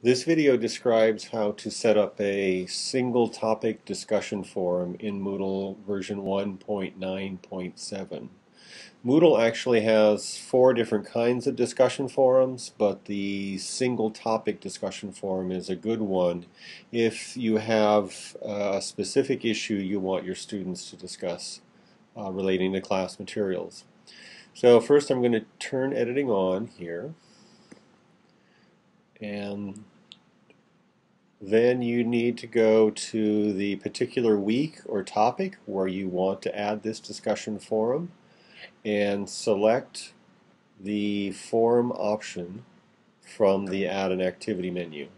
This video describes how to set up a single topic discussion forum in Moodle version 1.9.7. Moodle actually has four different kinds of discussion forums, but the single topic discussion forum is a good one if you have a specific issue you want your students to discuss uh, relating to class materials. So first I'm going to turn editing on here and then you need to go to the particular week or topic where you want to add this discussion forum and select the forum option from the add an activity menu.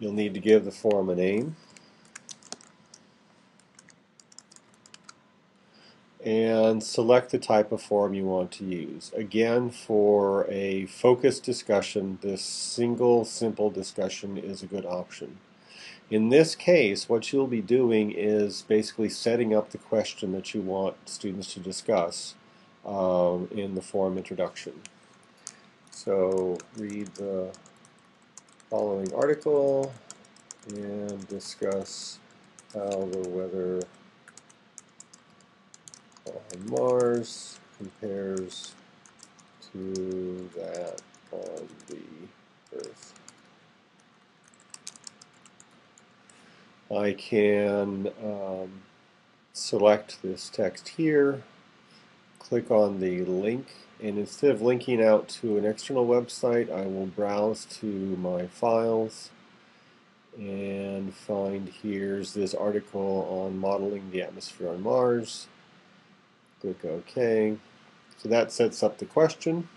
You'll need to give the forum a name. And select the type of forum you want to use. Again, for a focused discussion, this single simple discussion is a good option. In this case, what you'll be doing is basically setting up the question that you want students to discuss um, in the forum introduction. So read the following article and discuss how the weather on Mars compares to that on the Earth. I can um, select this text here, click on the link, and instead of linking out to an external website, I will browse to my files and find here's this article on modeling the atmosphere on Mars. Click OK. So that sets up the question.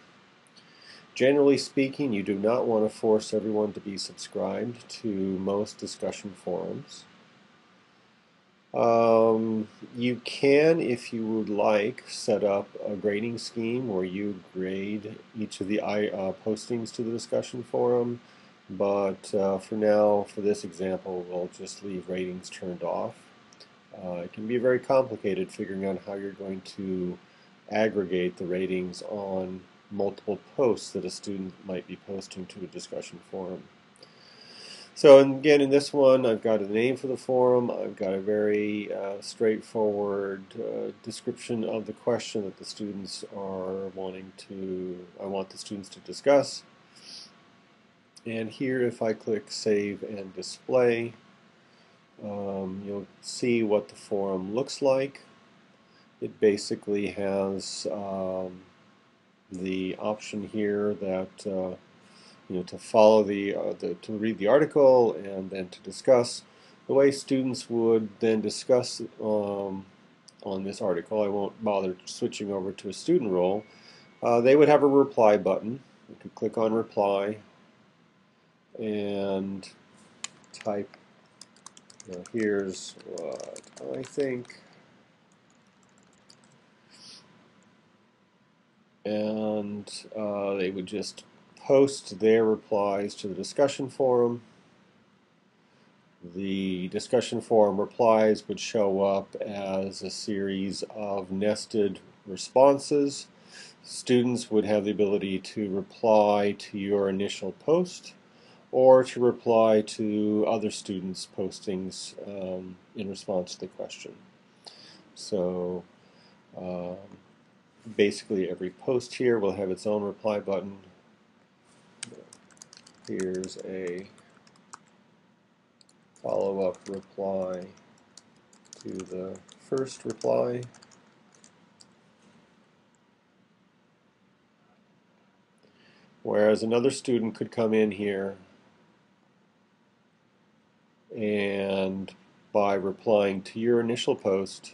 Generally speaking, you do not want to force everyone to be subscribed to most discussion forums. Um, you can, if you would like, set up a grading scheme where you grade each of the uh, postings to the discussion forum, but uh, for now, for this example, we'll just leave ratings turned off. Uh, it can be very complicated figuring out how you're going to aggregate the ratings on multiple posts that a student might be posting to a discussion forum. So again, in this one, I've got a name for the forum. I've got a very uh, straightforward uh, description of the question that the students are wanting to, I want the students to discuss. And here, if I click Save and Display, um, you'll see what the forum looks like. It basically has um, the option here that uh, you know to follow the, uh, the, to read the article and then to discuss the way students would then discuss um, on this article. I won't bother switching over to a student role. Uh, they would have a reply button. You could click on reply and type now here's what I think. And uh, they would just post their replies to the discussion forum. The discussion forum replies would show up as a series of nested responses. Students would have the ability to reply to your initial post or to reply to other students' postings um, in response to the question. So um, basically every post here will have its own reply button. Here's a follow-up reply to the first reply. Whereas another student could come in here and by replying to your initial post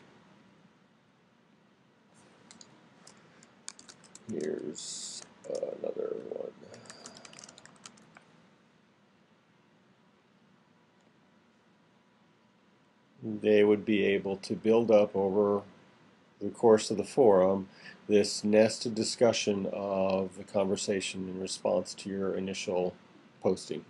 here's another one they would be able to build up over the course of the forum this nested discussion of the conversation in response to your initial posting.